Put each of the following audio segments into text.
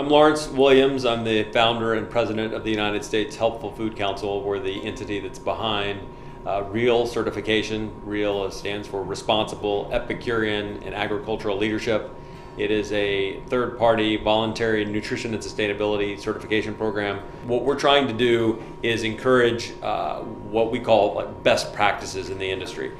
I'm Lawrence Williams. I'm the founder and president of the United States Healthful Food Council. We're the entity that's behind uh, REAL certification. REAL stands for Responsible Epicurean and Agricultural Leadership. It is a third party voluntary nutrition and sustainability certification program. What we're trying to do is encourage uh, what we call like best practices in the industry.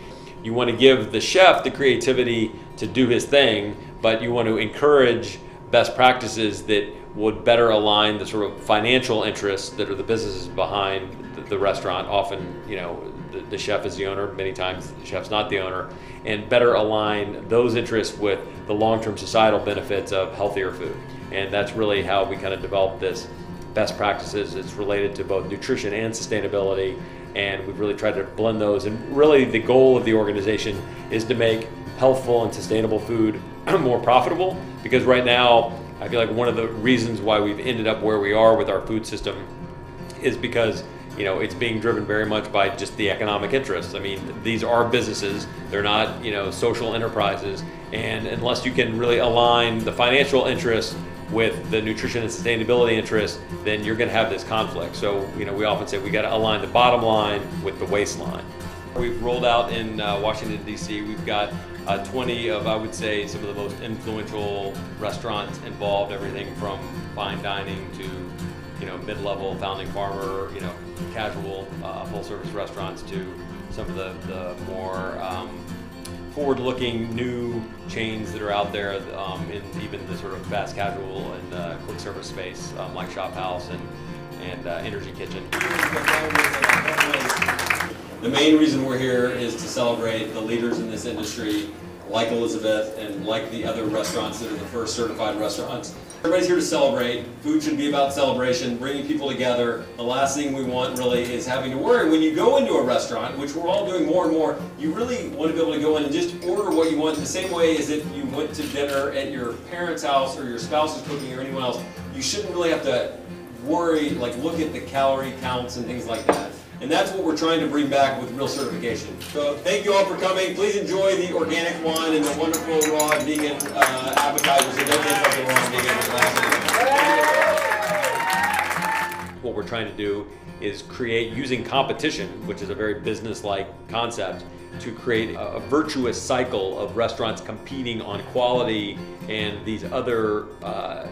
You want to give the chef the creativity to do his thing, but you want to encourage best practices that would better align the sort of financial interests that are the businesses behind the, the restaurant. Often, you know, the, the, chef is the owner. Many times, the chef's not the owner, and better align those interests with the long-term societal benefits of healthier food. And that's really how we kind of developed this best practices. It's related to both nutrition and sustainability, and we've really tried to blend those. And really, the goal of the organization is to make healthful and sustainable food more profitable because right now I feel like one of the reasons why we've ended up where we are with our food system is because you know it's being driven very much by just the economic interests. I mean, these are businesses; they're not you know social enterprises, and unless you can really align the financial interests with the nutrition and sustainability interests, then you're going to have this conflict. So you know we often say we got to align the bottom line with the waistline. We've rolled out in uh, Washington D.C. We've got uh, 20 of, I would say, some of the most influential restaurants involved, everything from fine dining to, you know, mid-level founding farmer, you know, casual uh, full-service restaurants to some of the, the more um, forward-looking new chains that are out there um, in even the sort of fast casual and uh, quick service space um, like ShopHouse and, and uh, Energy Kitchen. The main reason we're here is to celebrate the leaders in this industry, like Elizabeth and like the other restaurants that are the first certified restaurants. Everybody's here to celebrate. Food should be about celebration, bringing people together. The last thing we want really is having to worry. When you go into a restaurant, which we're all doing more and more, you really want to be able to go in and just order what you want the same way as if you went to dinner at your parents' house or your spouse is cooking or anyone else. You shouldn't really have to worry, like look at the calorie counts and things like that. And that's what we're trying to bring back with real certification. So thank you all for coming. Please enjoy the organic wine and the wonderful raw vegan uh, appetizers. Don't raw vegan What we're trying to do is create, using competition, which is a very business-like concept, to create a, a, virtuous cycle of restaurants competing on quality and these other uh,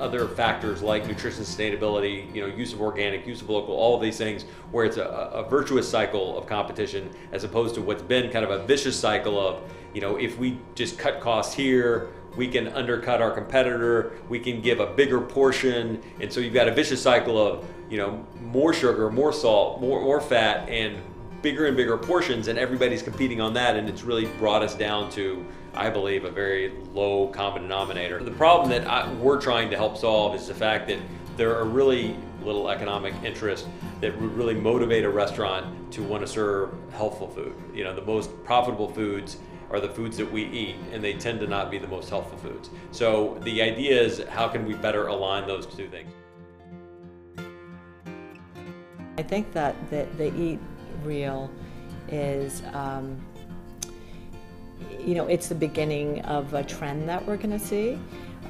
other factors like nutrition sustainability, you know, use of organic, use of local, all of these things, where it's a, a, virtuous cycle of competition as opposed to what's been kind of a vicious cycle of, you know, if we just cut costs here, we can undercut our competitor, we can give a bigger portion, and so you've got a vicious cycle of, you know, more sugar, more salt, more more fat, and bigger and bigger portions, and everybody's competing on that, and it's really brought us down to I believe, a very low common denominator. The problem that I, we're trying to help solve is the fact that there are really little economic interest that would really motivate a restaurant to want to serve healthful food. You know, the most profitable foods are the foods that we eat, and they tend to not be the most healthful foods. So the idea is how can we better align those two things? I think that the, the Eat Real is um, you know, it's the beginning of a trend that we're going to see.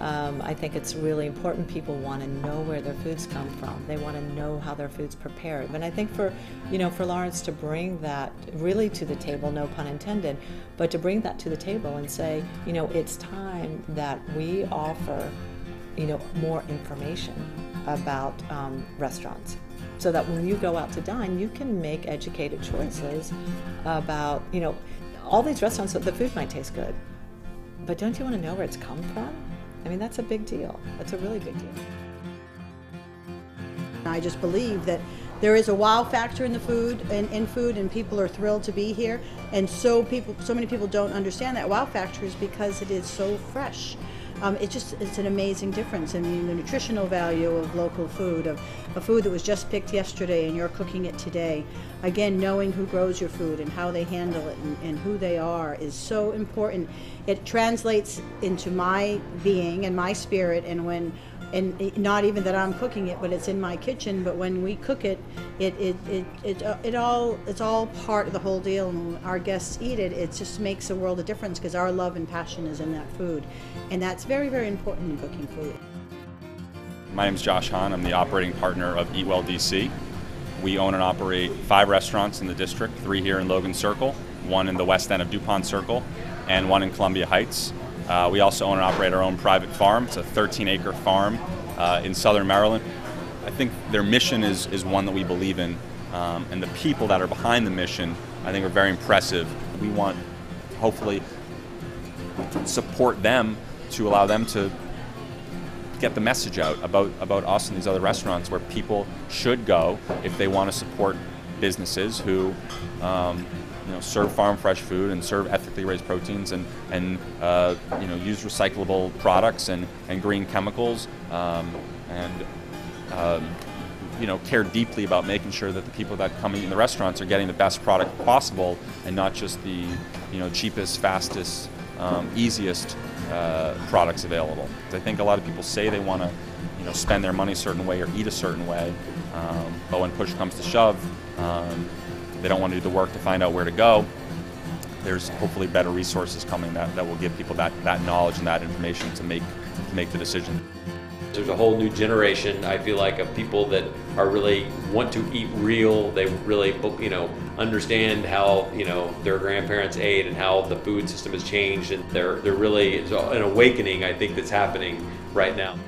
Um, I think it's really important. People want to know where their foods come from. They want to know how their food's prepared. And I think for, you know, for Lawrence to bring that really to the table, no pun intended, but to bring that to the table and say, you know, it's time that we offer, you know, more information about um, restaurants so that when you go out to dine, you can make educated choices about, you know, all these restaurants, the food might taste good, but don't you want to know where it's come from? I mean, that's a big deal. That's a really big deal. I just believe that there is a wow factor in the food in, in food and people are thrilled to be here and so people so many people don't understand that wow factor is because it is so fresh um, it just it's an amazing difference. I mean, the nutritional value of local food, of a food that was just picked yesterday and you're cooking it today. Again, knowing who grows your food and how they handle it and, and who they are is so important. It translates into my being and my spirit, and when and not even that I'm cooking it, but it's in my kitchen. But when we cook it, it it it it, uh, it all it's all part of the whole deal. And when our guests eat it, it just makes a world of difference because our love and passion is in that food, and that's very very important in cooking food. My name is Josh Hahn. I'm the operating partner of Eat Well DC. We own and operate five restaurants in the district, three here in Logan Circle, one in the west end of Dupont Circle, and one in Columbia Heights. Uh, we also own and operate our own private farm. It's a 13 acre farm uh, in southern Maryland. I think their mission is, is one that we believe in, um, and the people that are behind the mission, I think, are very impressive. We want, hopefully, support them to allow them to get the message out about, about us and these other restaurants where people should go if they want to support businesses who um, you know, serve farm fresh food and serve ethically raised proteins and, and uh, you know, use recyclable products and, and green chemicals um, and um, you know, care deeply about making sure that the people that come in the restaurants are getting the best product possible and not just the you know, cheapest, fastest, um, easiest uh, products available. I think a lot of people say they want to, you know, spend their money a certain way or eat a certain way, um, but when push comes to shove, um, they don't want to do the work to find out where to go. There's hopefully better resources coming that, that will give people that, that knowledge and that information to make to make the decision. There's a whole new generation, I feel like, of people that are really want to eat real. They really, you know, understand how you know their grandparents ate and how the food system has changed, and they're they're really an awakening. I think that's happening right now.